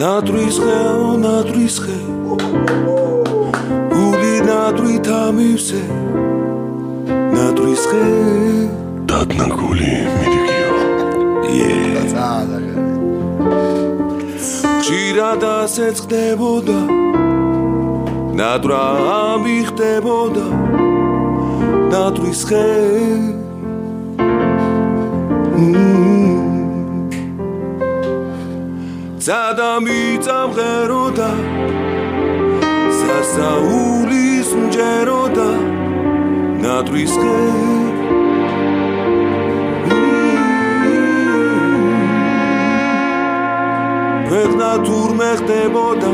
ნატრის ხეო ნატრის ხე. გული ნატრით ამივსე ნატრის ხე. დადნა გული მიდიგიო ხშირად ასე წდებოდა ნატრა ამიხდებოდა. ნატრის ხე ზადამი წამღეროდა სასაულის მჯეროდა ნატრის ხე ვეღნა თურმე ხდებოდა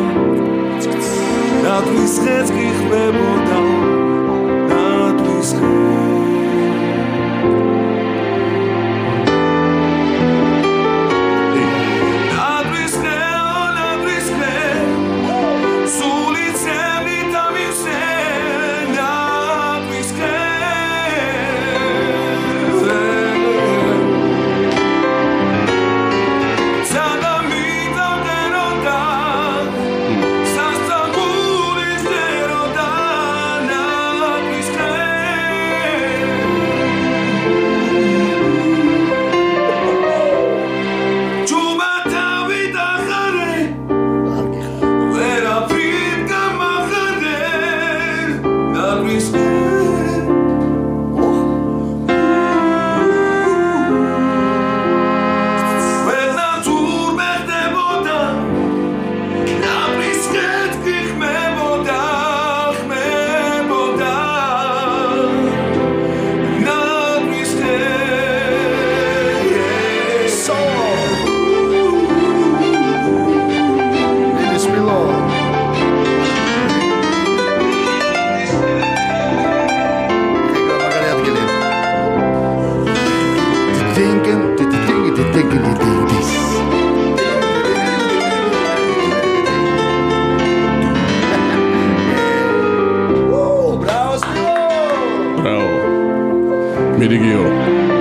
ნატრის ხეც კი ხდებოდა ბრავო მიდიგიო